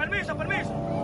permiso, permiso.